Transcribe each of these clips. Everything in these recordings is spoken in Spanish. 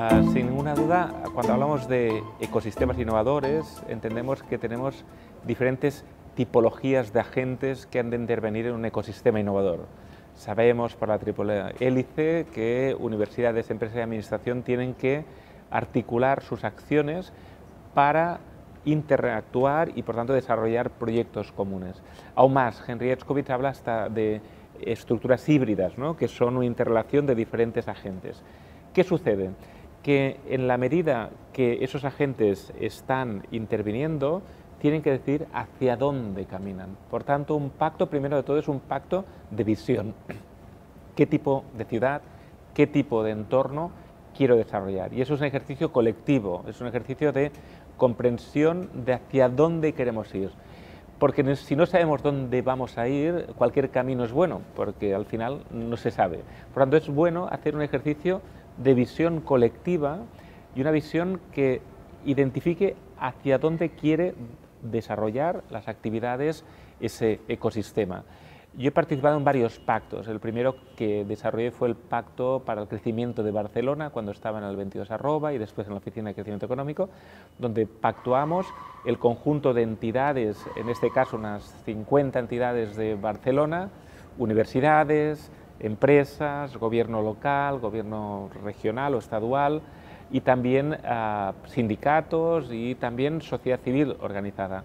Ah, sin ninguna duda, cuando hablamos de ecosistemas innovadores, entendemos que tenemos diferentes tipologías de agentes que han de intervenir en un ecosistema innovador. Sabemos por la triple hélice que universidades, empresas y administración tienen que articular sus acciones para interactuar y por tanto desarrollar proyectos comunes. Aún más, Henry Etzkovitz habla hasta de estructuras híbridas, que son una interrelación de diferentes agentes. ¿Qué sucede? Que en la medida que esos agentes están interviniendo, tienen que decir hacia dónde caminan. Por tanto, un pacto, primero de todo, es un pacto de visión. ¿Qué tipo de ciudad, qué tipo de entorno quiero desarrollar? Y eso es un ejercicio colectivo, es un ejercicio de comprensión de hacia dónde queremos ir. Porque si no sabemos dónde vamos a ir, cualquier camino es bueno, porque al final no se sabe. Por tanto, es bueno hacer un ejercicio de visión colectiva y una visión que identifique hacia dónde quiere desarrollar las actividades ese ecosistema. Yo he participado en varios pactos. El primero que desarrollé fue el Pacto para el Crecimiento de Barcelona, cuando estaba en el 22 arroba y después en la Oficina de Crecimiento Económico, donde pactuamos el conjunto de entidades, en este caso unas 50 entidades de Barcelona, universidades, empresas, gobierno local, gobierno regional o estadual, y también ah, sindicatos y también sociedad civil organizada.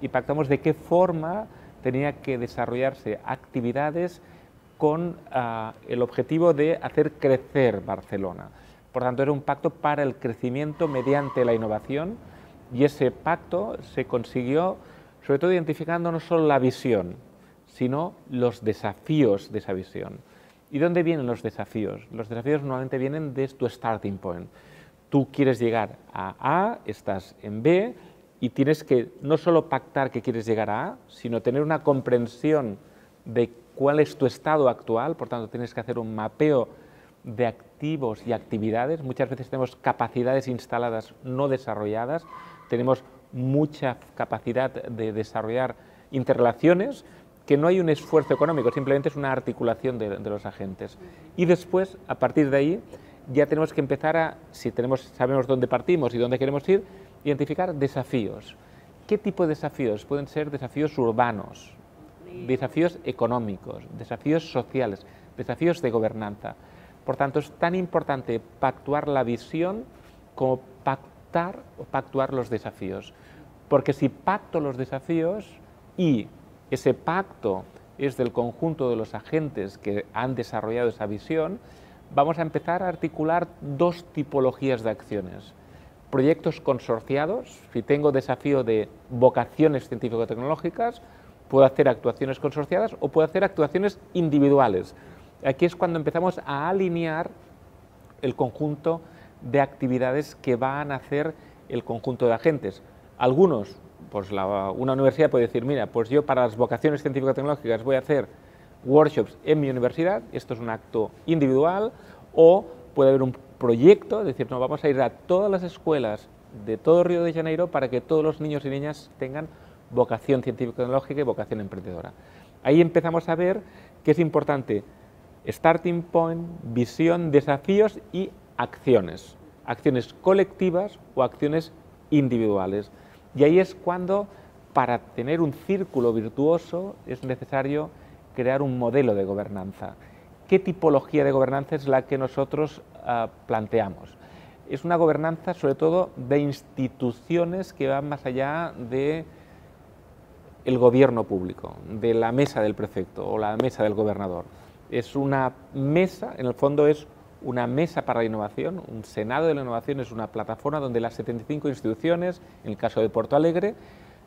Y pactamos de qué forma tenía que desarrollarse actividades con ah, el objetivo de hacer crecer Barcelona. Por tanto, era un pacto para el crecimiento mediante la innovación y ese pacto se consiguió sobre todo identificando no solo la visión, sino los desafíos de esa visión. ¿Y dónde vienen los desafíos? Los desafíos normalmente vienen de tu starting point. Tú quieres llegar a A, estás en B y tienes que no solo pactar que quieres llegar a A, sino tener una comprensión de cuál es tu estado actual, por tanto tienes que hacer un mapeo de activos y actividades. Muchas veces tenemos capacidades instaladas no desarrolladas, tenemos mucha capacidad de desarrollar interrelaciones, que no hay un esfuerzo económico, simplemente es una articulación de, los agentes. Y después, a partir de ahí, ya tenemos que empezar a, si tenemos, sabemos dónde partimos y dónde queremos ir, identificar desafíos. ¿Qué tipo de desafíos? Pueden ser desafíos urbanos, desafíos económicos, desafíos sociales, desafíos de gobernanza. Por tanto, es tan importante pactuar la visión como pactar o pactuar los desafíos. Porque si pacto los desafíos y ese pacto es del conjunto de los agentes que han desarrollado esa visión, vamos a empezar a articular dos tipologías de acciones. Proyectos consorciados, si tengo desafío de vocaciones científico-tecnológicas, puedo hacer actuaciones consorciadas o puedo hacer actuaciones individuales. Aquí es cuando empezamos a alinear el conjunto de actividades que van a hacer el conjunto de agentes. Algunos, pues una universidad puede decir, mira, pues yo para las vocaciones científico-tecnológicas voy a hacer workshops en mi universidad, esto es un acto individual, o puede haber un proyecto, decir, no, vamos a ir a todas las escuelas de todo Río de Janeiro para que todos los niños y niñas tengan vocación científico-tecnológica y vocación emprendedora. Ahí empezamos a ver que es importante starting point, visión, desafíos y acciones. Acciones colectivas o acciones individuales. Y ahí es cuando, para tener un círculo virtuoso, es necesario crear un modelo de gobernanza. ¿Qué tipología de gobernanza es la que nosotros uh, planteamos? Es una gobernanza sobre todo de instituciones que van más allá de el gobierno público, de la mesa del prefecto o la mesa del gobernador. Es una mesa, en el fondo es una mesa para la innovación, un Senado de la Innovación es una plataforma donde las 75 instituciones, en el caso de Porto Alegre,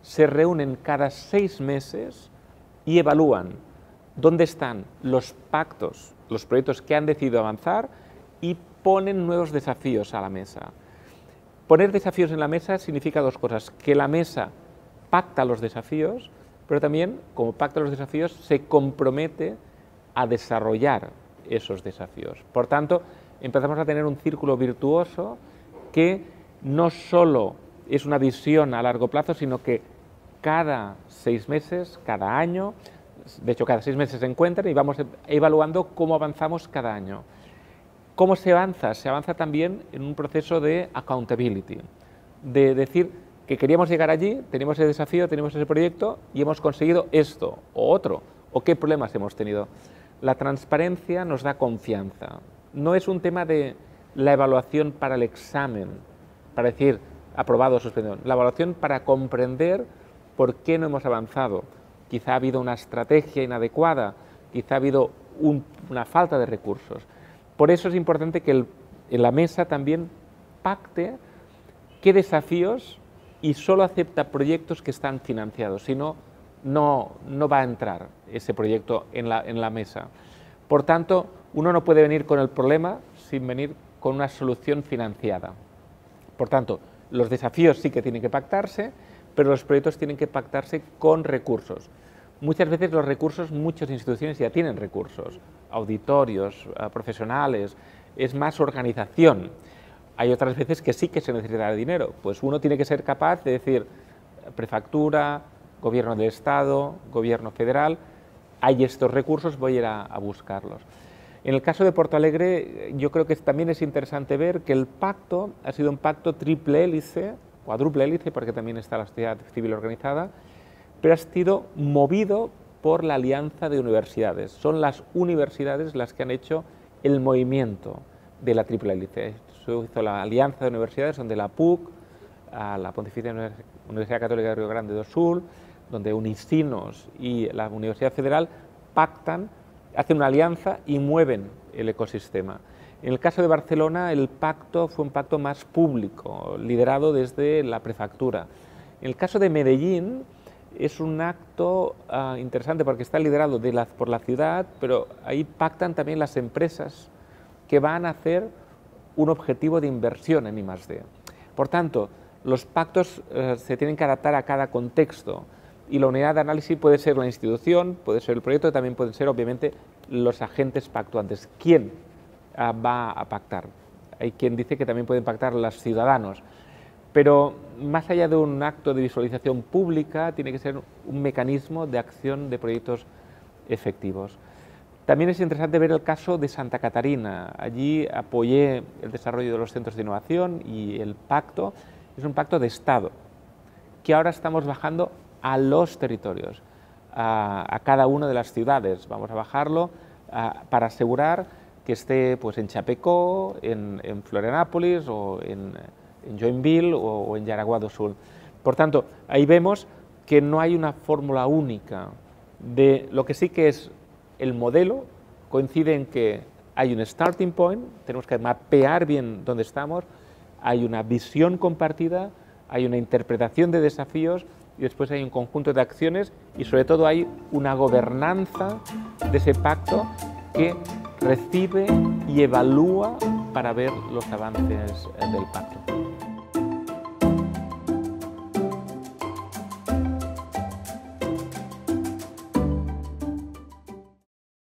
se reúnen cada seis meses y evalúan dónde están los pactos, los proyectos que han decidido avanzar y ponen nuevos desafíos a la mesa. Poner desafíos en la mesa significa dos cosas, que la mesa pacta los desafíos, pero también, como pacta los desafíos, se compromete a desarrollar esos desafíos. Por tanto, empezamos a tener un círculo virtuoso que no solo es una visión a largo plazo, sino que cada seis meses, cada año, de hecho cada seis meses se encuentran y vamos evaluando cómo avanzamos cada año. ¿Cómo se avanza? Se avanza también en un proceso de accountability, de decir que queríamos llegar allí, tenemos ese desafío, tenemos ese proyecto y hemos conseguido esto o otro, o qué problemas hemos tenido. La transparencia nos da confianza. No es un tema de la evaluación para el examen, para decir aprobado o suspendido. La evaluación para comprender por qué no hemos avanzado. Quizá ha habido una estrategia inadecuada, quizá ha habido una falta de recursos. Por eso es importante que en la mesa también pacte qué desafíos y solo acepta proyectos que están financiados, si no, no, va a entrar ese proyecto en la, en la mesa. Por tanto, uno no puede venir con el problema sin venir con una solución financiada. Por tanto, los desafíos sí que tienen que pactarse, pero los proyectos tienen que pactarse con recursos. Muchas veces los recursos, muchas instituciones ya tienen recursos, auditorios, eh, profesionales, es más organización. Hay otras veces que sí que se necesita dinero, pues uno tiene que ser capaz de decir, prefectura, gobierno del Estado, gobierno federal, hay estos recursos, voy a ir a, buscarlos. En el caso de Porto Alegre, yo creo que también es interesante ver que el pacto ha sido un pacto triple hélice, cuádruple hélice, porque también está la sociedad civil organizada, pero ha sido movido por la alianza de universidades. Son las universidades las que han hecho el movimiento de la triple hélice. Se hizo la alianza de universidades donde la PUC, la Pontificia Universidad Católica de Río Grande do Sul, donde Unicinos y la Universidad Federal pactan, hacen una alianza y mueven el ecosistema. En el caso de Barcelona, el pacto fue un pacto más público, liderado desde la prefectura. En el caso de Medellín, es un acto ah, interesante porque está liderado por la ciudad, pero ahí pactan también las empresas que van a hacer un objetivo de inversión en I+.D. Por tanto, los pactos eh, se tienen que adaptar a cada contexto y la unidad de análisis puede ser la institución, puede ser el proyecto, también pueden ser obviamente los agentes pactuantes. ¿Quién ah, va a pactar? Hay quien dice que también pueden pactar los ciudadanos. Pero más allá de un acto de visualización pública, tiene que ser un mecanismo de acción de proyectos efectivos. También es interesante ver el caso de Santa Catarina. Allí apoyé el desarrollo de los centros de innovación y el pacto es un pacto de Estado que ahora estamos bajando a los territorios, a, cada una de las ciudades. Vamos a bajarlo para asegurar que esté pues, en Chapecó, en, en Florianápolis o en Joinville o, en Yaraguá do Sul. Por tanto, ahí vemos que no hay una fórmula única de lo que sí que es el modelo, coincide en que hay un starting point, tenemos que mapear bien dónde estamos, hay una visión compartida, hay una interpretación de desafíos y después hay un conjunto de acciones y sobre todo hay una gobernanza de ese pacto que recibe y evalúa para ver los avances del pacto.